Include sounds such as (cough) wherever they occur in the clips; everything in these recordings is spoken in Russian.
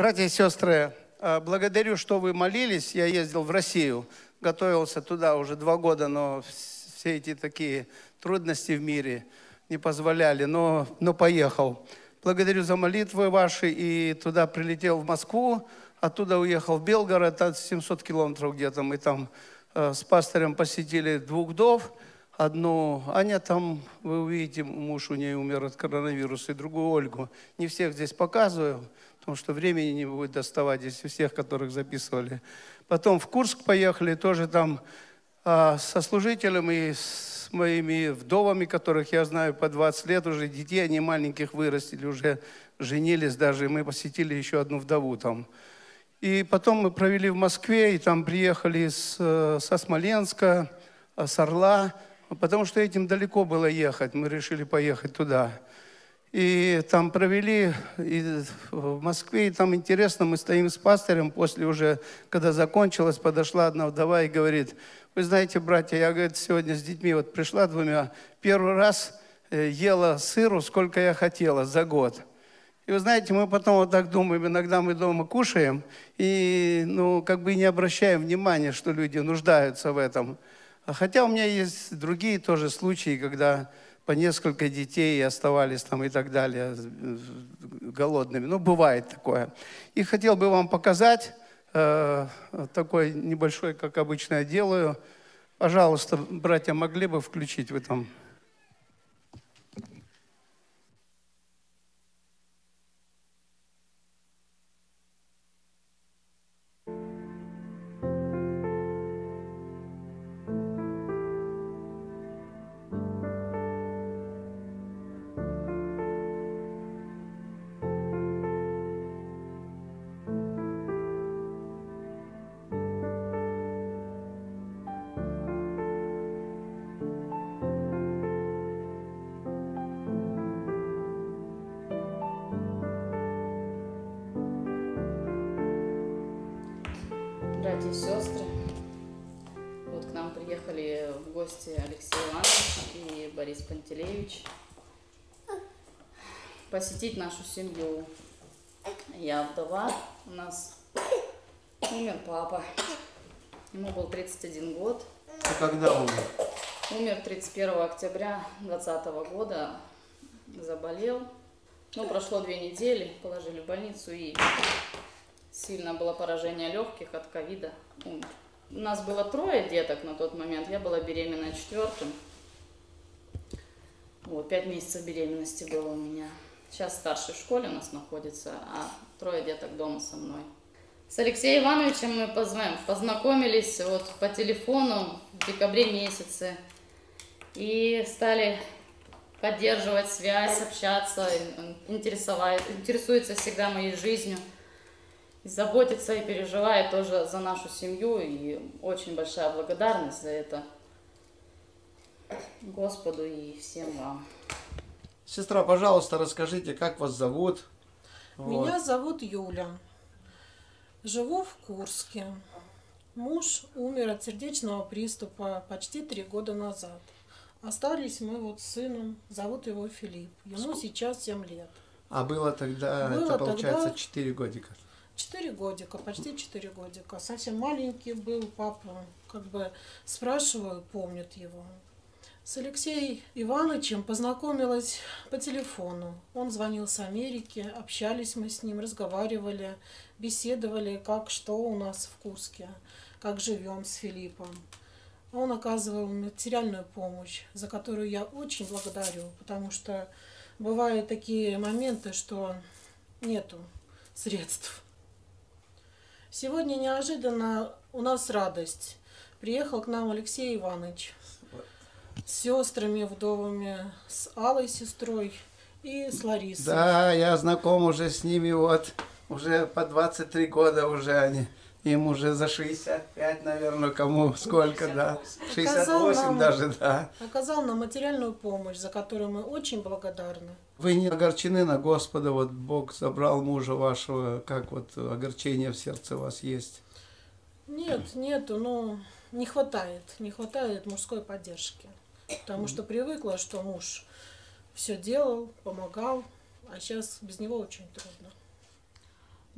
Братья и сестры, э, благодарю, что вы молились. Я ездил в Россию, готовился туда уже два года, но все эти такие трудности в мире не позволяли, но, но поехал. Благодарю за молитвы ваши и туда прилетел в Москву, оттуда уехал в Белгород, от 700 километров где-то. Мы там э, с пастором посетили двух вдов, одну Аня там, вы увидите, муж у нее умер от коронавируса, и другую Ольгу. Не всех здесь показываю, потому что времени не будет доставать здесь всех, которых записывали. Потом в Курск поехали, тоже там а, со служителем и с моими вдовами, которых я знаю по 20 лет уже, детей они маленьких вырастили, уже женились даже, и мы посетили еще одну вдову там. И потом мы провели в Москве, и там приехали с, со Смоленска, э, с Орла, потому что этим далеко было ехать, мы решили поехать туда. И там провели и в Москве, и там интересно, мы стоим с пастырем, после уже, когда закончилось, подошла одна вдова и говорит, вы знаете, братья, я, говорит, сегодня с детьми вот пришла двумя, первый раз э, ела сыру, сколько я хотела за год. И вы знаете, мы потом вот так думаем, иногда мы дома кушаем, и ну, как бы не обращаем внимания, что люди нуждаются в этом. Хотя у меня есть другие тоже случаи, когда по несколько детей оставались там и так далее голодными. Ну, бывает такое. И хотел бы вам показать э, такой небольшой, как обычно я делаю. Пожалуйста, братья, могли бы включить в этом братья и сестры. Вот к нам приехали в гости Алексей Иванович и Борис Пантелеевич посетить нашу семью. Я вдова, у нас умер папа. Ему был 31 год. А когда умер? Умер 31 октября 2020 года, заболел. Ну, прошло две недели, положили в больницу и сильно было поражение легких от ковида, умер. У нас было трое деток на тот момент, я была беременна четвертым. Вот, пять месяцев беременности было у меня. Сейчас старший в школе у нас находится, а трое деток дома со мной. С Алексеем Ивановичем мы познакомились вот по телефону в декабре месяце и стали поддерживать связь, общаться, интересуется всегда моей жизнью заботится и переживает тоже за нашу семью, и очень большая благодарность за это Господу и всем вам. Сестра, пожалуйста, расскажите, как вас зовут? Меня вот. зовут Юля. Живу в Курске. Муж умер от сердечного приступа почти три года назад. Остались мы вот с сыном, зовут его Филипп. Ему сейчас 7 лет. А было тогда, было это получается, тогда... 4 годика. Четыре годика, почти четыре годика. Совсем маленький был папа, как бы спрашиваю, помнит его. С Алексеем Ивановичем познакомилась по телефону. Он звонил с Америки, общались мы с ним, разговаривали, беседовали, как что у нас в Курске, как живем с Филиппом. Он оказывал материальную помощь, за которую я очень благодарю, потому что бывают такие моменты, что нету средств. Сегодня неожиданно у нас радость. Приехал к нам Алексей Иванович с сестрами вдовами, с Алой сестрой и с Ларисой. Да, я знаком уже с ними вот, уже по 23 года уже они. Им уже за 65, наверное, кому сколько, 68. да. 68 нам, даже, да. Оказал нам материальную помощь, за которую мы очень благодарны. Вы не огорчены на Господа, вот Бог забрал мужа вашего, как вот огорчение в сердце у вас есть? Нет, нету, но не хватает, не хватает мужской поддержки. Потому что привыкла, что муж все делал, помогал, а сейчас без него очень трудно.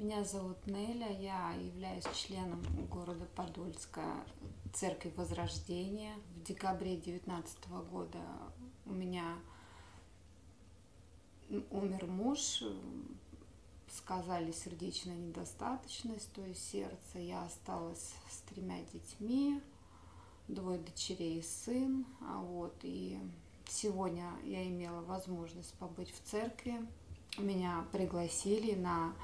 Меня зовут Неля, я являюсь членом города Подольска Церкви Возрождения. В декабре 2019 года у меня умер муж, сказали сердечная недостаточность, то есть сердце. Я осталась с тремя детьми, двое дочерей и сын. А вот, и сегодня я имела возможность побыть в церкви. Меня пригласили на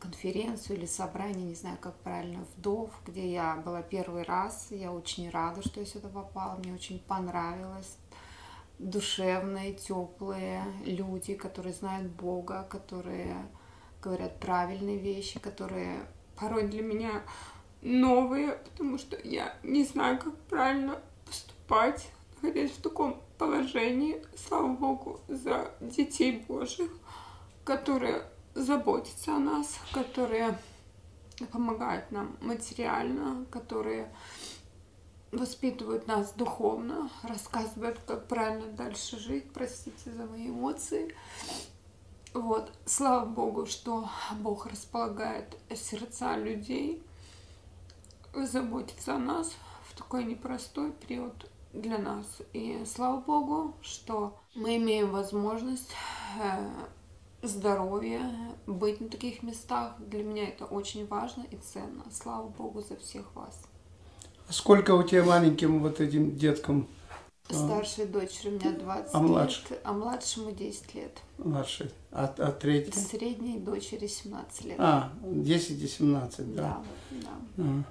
конференцию или собрание, не знаю, как правильно, вдов, где я была первый раз. Я очень рада, что я сюда попала. Мне очень понравилось. Душевные, теплые люди, которые знают Бога, которые говорят правильные вещи, которые порой для меня новые, потому что я не знаю, как правильно поступать, находясь в таком положении. Слава Богу за детей Божьих, которые заботятся о нас, которые помогают нам материально, которые воспитывают нас духовно, рассказывают, как правильно дальше жить. Простите за мои эмоции. Вот, слава Богу, что Бог располагает сердца людей, заботится о нас в такой непростой период для нас. И слава Богу, что мы имеем возможность э, здоровье, быть на таких местах. Для меня это очень важно и ценно. Слава Богу за всех вас. А сколько у тебя маленьким вот этим деткам? Старшей дочери у меня 20 а младше? лет, а младшему 10 лет. Младшей. А, а третьей? Средней дочери 17 лет. А, 10 и 17, да. Да, да. А.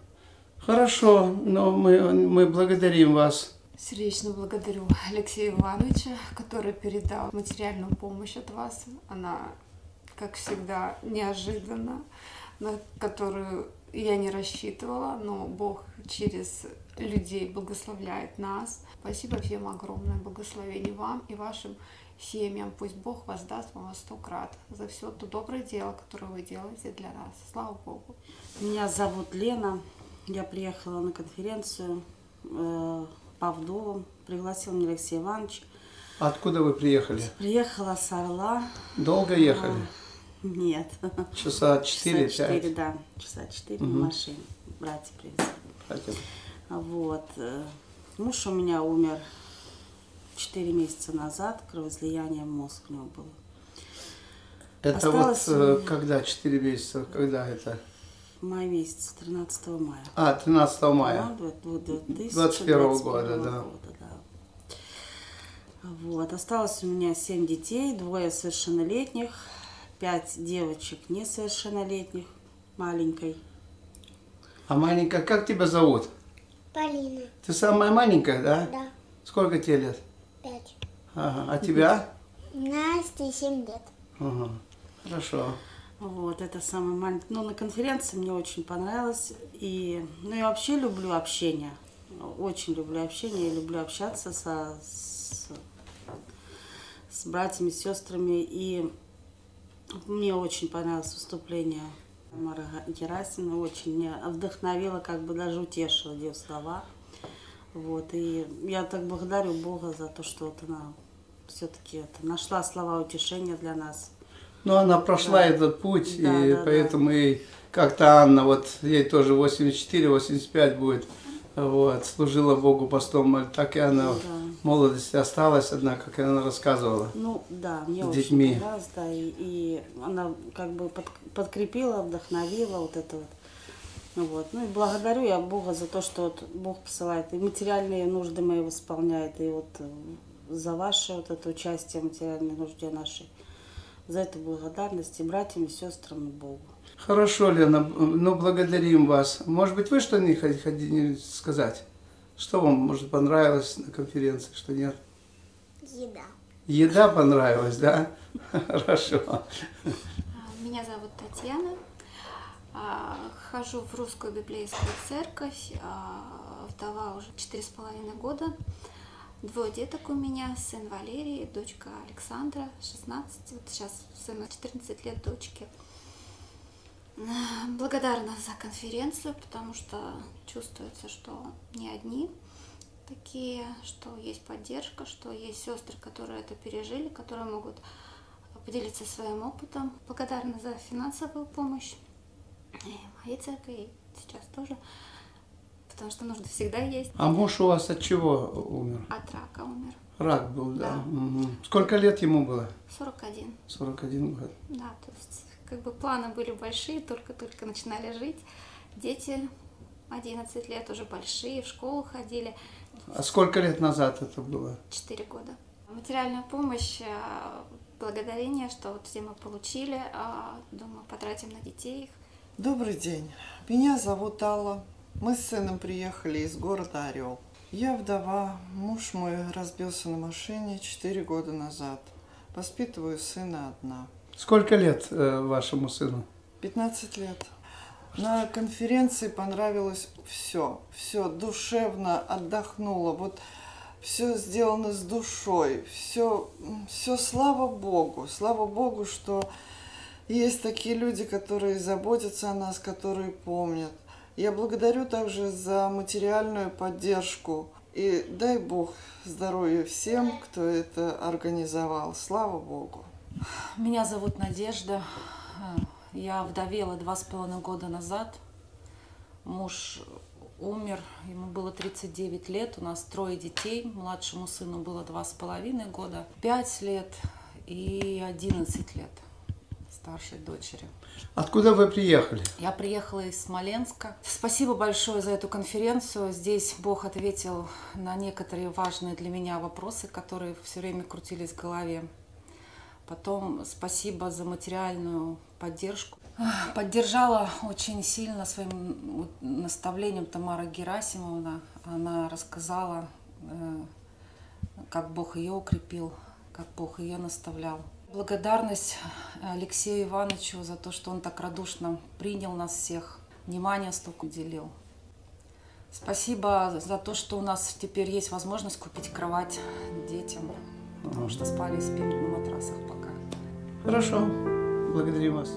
Хорошо, но мы, мы благодарим вас. Сердечно благодарю Алексея Ивановича, который передал материальную помощь от вас. Она, как всегда, неожиданна, на которую я не рассчитывала, но Бог через людей благословляет нас. Спасибо всем огромное благословение вам и вашим семьям. Пусть Бог воздаст вам сто крат за все то доброе дело, которое вы делаете для нас. Слава Богу. Меня зовут Лена. Я приехала на конференцию э, по вдовам. Пригласил меня Алексей Иванович. Откуда вы приехали? Приехала с Орла. Долго ехали? А, нет. Часа 4 Часа 4, да. Часа 4 угу. на машине. Братья привезли. Братья. Вот. Э, муж у меня умер 4 месяца назад. Кровоизлияние в мозг у него было. Это Осталось вот э, когда 4 месяца, когда это? Май месяц, 13 мая. А, 13 мая. 2021 года, да. года, да. Вот, осталось у меня 7 детей, двое совершеннолетних, 5 девочек несовершеннолетних, маленькой. А маленькая, как тебя зовут? Полина. Ты самая маленькая, да? Да. Сколько тебе лет? Пять. Ага. А тебя? Насте семь лет. Ага. Хорошо. Вот, это самое маленькое. Ну, на конференции мне очень понравилось. И, ну, я вообще люблю общение. Очень люблю общение. Я люблю общаться со, с, с братьями, сестрами. И мне очень понравилось выступление Мары Герасимовны. Очень меня вдохновило, как бы даже утешило ее слова. Вот, и я так благодарю Бога за то, что вот она все-таки нашла слова утешения для нас. Ну, она прошла да. этот путь, да, и да, поэтому да. ей как-то Анна, вот ей тоже 84-85 будет, вот, служила Богу постом, так и она да. в молодости осталась одна, как она рассказывала. Ну, да, мне с очень детьми. понравилось, да, и, и она как бы под, подкрепила, вдохновила вот это вот. Ну вот. Ну и благодарю я Бога за то, что вот Бог посылает и материальные нужды мои восполняет, и вот э, за ваше вот это участие в материальной нужде нашей. За это благодарность и братьям, и сестрам, и Богу. Хорошо, Лена, ну благодарим вас. Может быть, вы что-нибудь хотите сказать? Что вам, может, понравилось на конференции, что нет? Еда. Еда понравилась, да? (laughs) Хорошо. Меня зовут Татьяна. А, хожу в русскую библейскую церковь. А, вдова уже четыре с половиной года. Двое деток у меня, сын Валерий, дочка Александра, 16, вот сейчас сыну 14 лет, дочке. Благодарна за конференцию, потому что чувствуется, что не одни такие, что есть поддержка, что есть сестры, которые это пережили, которые могут поделиться своим опытом. Благодарна за финансовую помощь. И моей церкви и сейчас тоже. Потому что нужно всегда есть. А муж у вас от чего умер? От рака умер. Рак был, да. Да. Мгм. Сколько лет ему было? 41. 41 год. Да, то есть как бы планы были большие, только-только начинали жить. Дети 11 лет уже большие, в школу ходили. А сколько лет назад это было? 4 года. Материальная помощь, а, благодарение, что вот все мы получили. а, Думаю, потратим на детей их. Добрый день. Меня зовут Алла. Мы с сыном приехали из города Орел. Я вдова. Муж мой разбился на машине 4 года назад. Воспитываю сына одна. Сколько лет э, вашему сыну? 15 лет. На конференции понравилось все. Все душевно отдохнула. Вот все сделано с душой. Все, все слава Богу. Слава Богу, что есть такие люди, которые заботятся о нас, которые помнят. Я благодарю также за материальную поддержку. И дай Бог здоровья всем, кто это организовал. Слава Богу. Меня зовут Надежда. Я вдовела два с половиной года назад. Муж умер, ему было 39 лет, у нас трое детей. Младшему сыну было два с половиной года, пять лет и 11 лет старшей дочери. Откуда вы приехали? Я приехала из Смоленска. Спасибо большое за эту конференцию. Здесь Бог ответил на некоторые важные для меня вопросы, которые все время крутились в голове. Потом спасибо за материальную поддержку. Поддержала очень сильно своим наставлением Тамара Герасимовна. Она рассказала, э, как Бог ее укрепил, как Бог ее наставлял. Благодарность Алексею Ивановичу за то, что он так радушно принял нас всех, внимание столько уделил. Спасибо за то, что у нас теперь есть возможность купить кровать детям, потому что спали и спим на матрасах пока. Хорошо. Благодарю вас.